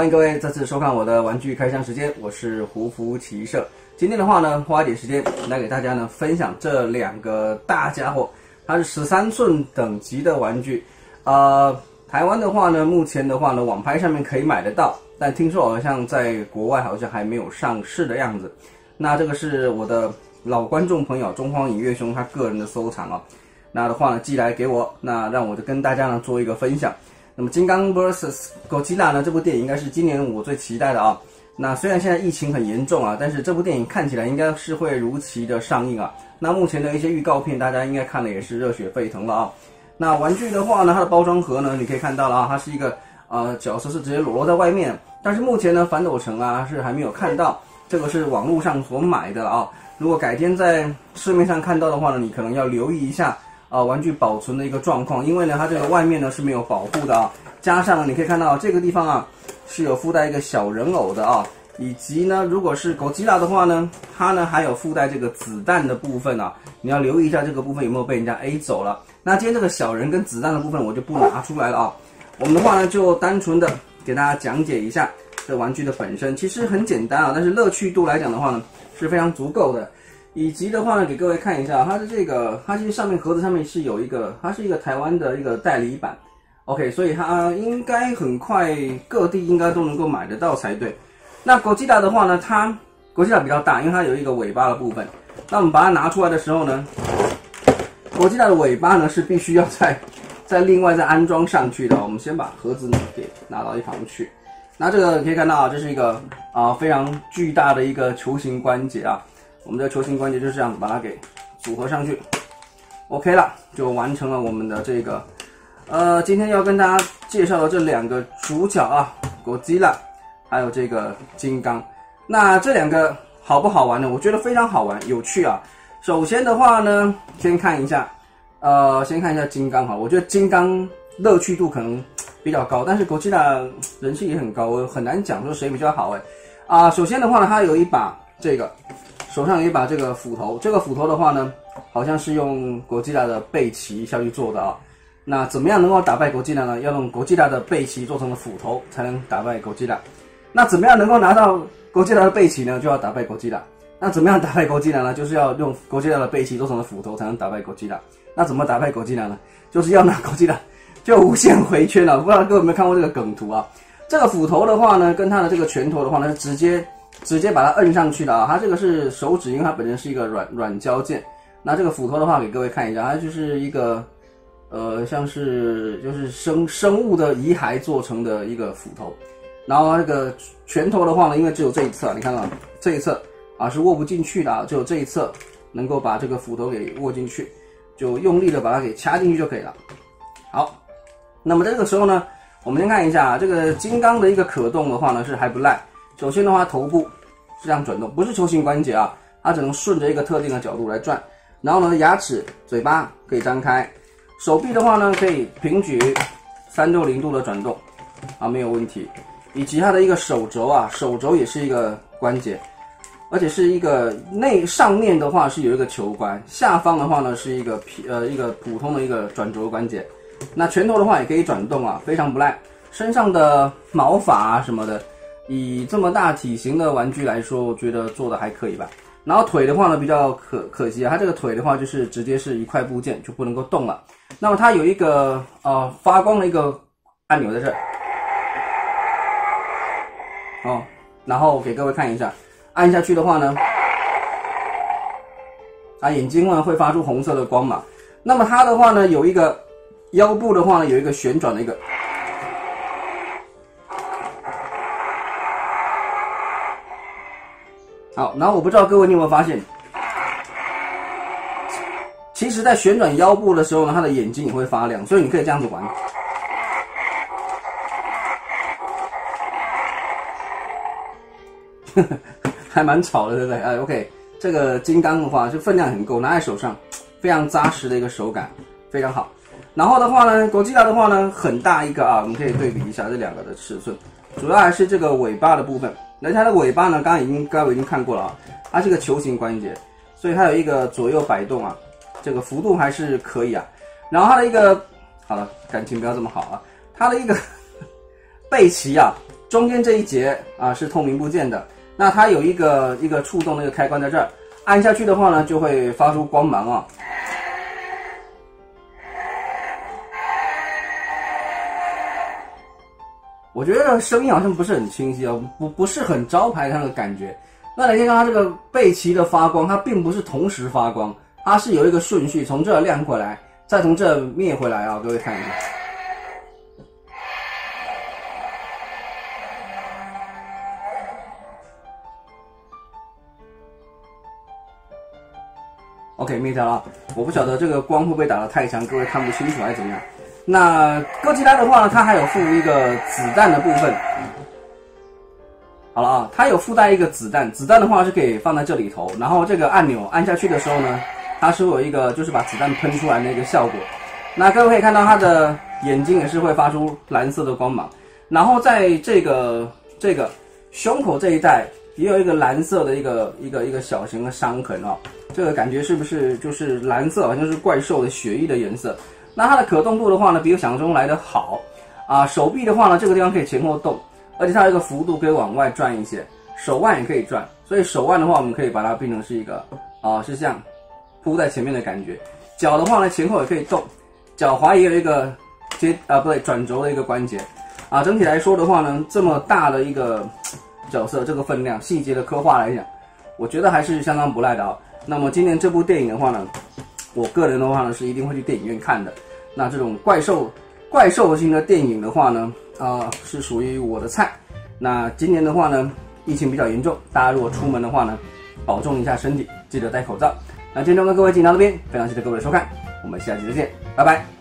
欢迎各位再次收看我的玩具开箱时间，我是胡福骑社。今天的话呢，花一点时间来给大家呢分享这两个大家伙，它是十三寸等级的玩具。呃，台湾的话呢，目前的话呢，网拍上面可以买得到，但听说好像在国外好像还没有上市的样子。那这个是我的老观众朋友中荒影月兄他个人的收藏哦，那的话呢寄来给我，那让我就跟大家呢做一个分享。那么《金刚 vs 哥吉拉》呢？这部电影应该是今年我最期待的啊。那虽然现在疫情很严重啊，但是这部电影看起来应该是会如期的上映啊。那目前的一些预告片，大家应该看的也是热血沸腾了啊。那玩具的话呢，它的包装盒呢，你可以看到了啊，它是一个呃角色是直接裸露在外面，但是目前呢，反斗城啊是还没有看到，这个是网络上所买的啊。如果改天在市面上看到的话呢，你可能要留意一下。啊，玩具保存的一个状况，因为呢，它这个外面呢是没有保护的啊，加上你可以看到这个地方啊是有附带一个小人偶的啊，以及呢，如果是狗吉拉的话呢，它呢还有附带这个子弹的部分啊，你要留意一下这个部分有没有被人家 A 走了。那今天这个小人跟子弹的部分我就不拿出来了啊，我们的话呢就单纯的给大家讲解一下这玩具的本身，其实很简单啊，但是乐趣度来讲的话呢是非常足够的。以及的话呢，给各位看一下，它的这个，它其实上面盒子上面是有一个，它是一个台湾的一个代理版，OK，所以它应该很快各地应该都能够买得到才对。那国际大的话呢，它国际大比较大，因为它有一个尾巴的部分。那我们把它拿出来的时候呢，国际大的尾巴呢是必须要再再另外再安装上去的。我们先把盒子呢给拿到一旁去。那这个可以看到啊，这是一个啊非常巨大的一个球形关节啊。我们的球形关节就是这样把它给组合上去，OK 了，就完成了我们的这个，呃，今天要跟大家介绍的这两个主角啊，哥吉拉，还有这个金刚。那这两个好不好玩呢？我觉得非常好玩，有趣啊。首先的话呢，先看一下，呃，先看一下金刚哈。我觉得金刚乐趣度可能比较高，但是哥吉拉人气也很高，我很难讲说谁比较好哎。啊，首先的话呢，它有一把这个。手上有一把这个斧头，这个斧头的话呢，好像是用国际大的背鳍下去做的啊。那怎么样能够打败国际大呢？要用国际大的背鳍做成的斧头才能打败国际大。那怎么样能够拿到国际大的背鳍呢？就要打败国际大。那怎么样打败国际大呢？就是要用国际大的背鳍做成的斧头才能打败国际大。那怎么打败国际大呢？就是要拿国际大就无限回圈了。不知道各位有没有看过这个梗图啊？这个斧头的话呢，跟它的这个拳头的话呢，是直接。直接把它摁上去的啊，它这个是手指，因为它本身是一个软软胶件。那这个斧头的话，给各位看一下，它就是一个，呃，像是就是生生物的遗骸做成的一个斧头。然后这个拳头的话呢，因为只有这一侧，你看到这一侧啊是握不进去的，只有这一侧能够把这个斧头给握进去，就用力的把它给掐进去就可以了。好，那么这个时候呢，我们先看一下啊这个金刚的一个可动的话呢是还不赖。首先的话，头部是这样转动，不是球形关节啊，它只能顺着一个特定的角度来转。然后呢，牙齿、嘴巴可以张开，手臂的话呢，可以平举三六零度的转动，啊，没有问题。以及它的一个手肘啊，手肘也是一个关节，而且是一个内上面的话是有一个球关，下方的话呢是一个皮呃一个普通的一个转轴关节。那拳头的话也可以转动啊，非常不赖。身上的毛发啊什么的。以这么大体型的玩具来说，我觉得做的还可以吧。然后腿的话呢，比较可可惜啊，它这个腿的话就是直接是一块部件，就不能够动了。那么它有一个呃发光的一个按钮在这儿，哦，然后给各位看一下，按下去的话呢，它眼睛呢会发出红色的光芒。那么它的话呢，有一个腰部的话呢，有一个旋转的一个。好，然后我不知道各位你有没有发现，其实，在旋转腰部的时候呢，他的眼睛也会发亮，所以你可以这样子玩，还蛮吵的，对不对？哎，OK，这个金刚的话就分量很够，拿在手上非常扎实的一个手感，非常好。然后的话呢，狗吉拉的话呢，很大一个啊，我们可以对比一下这两个的尺寸，主要还是这个尾巴的部分。那它的尾巴呢？刚刚已经各位已经看过了啊，它是个球形关节，所以它有一个左右摆动啊，这个幅度还是可以啊。然后它的一个，好了，感情不要这么好啊。它的一个 背鳍啊，中间这一节啊是透明部件的，那它有一个一个触动那个开关在这儿，按下去的话呢就会发出光芒啊。我觉得声音好像不是很清晰哦，不不是很招牌的那个感觉。那你可以看它这个背鳍的发光，它并不是同时发光，它是有一个顺序，从这亮过来，再从这灭回来啊！各位看一下。OK，灭掉了。我不晓得这个光会不会打得太强，各位看不清楚还是怎么样。那哥吉拉的话，它还有附一个子弹的部分。好了啊，它有附带一个子弹，子弹的话是可以放在这里头，然后这个按钮按下去的时候呢，它是有一个就是把子弹喷出来的一个效果。那各位可以看到它的眼睛也是会发出蓝色的光芒，然后在这个这个胸口这一带也有一个蓝色的一个一个一个小型的伤痕哦，这个感觉是不是就是蓝色，好像是怪兽的血液的颜色？那它的可动度的话呢，比我想象中来的好啊，手臂的话呢，这个地方可以前后动。而且它这个幅度可以往外转一些，手腕也可以转，所以手腕的话，我们可以把它变成是一个啊，是这样铺在前面的感觉。脚的话呢，前后也可以动，脚踝也有一个接啊，不对，转轴的一个关节啊。整体来说的话呢，这么大的一个角色，这个分量、细节的刻画来讲，我觉得还是相当不赖的啊。那么今年这部电影的话呢，我个人的话呢，是一定会去电影院看的。那这种怪兽。怪兽型的电影的话呢，啊，是属于我的菜。那今年的话呢，疫情比较严重，大家如果出门的话呢，保重一下身体，记得戴口罩。那今天就跟各位进到这边，非常谢谢各位的收看，我们下期再见，拜拜。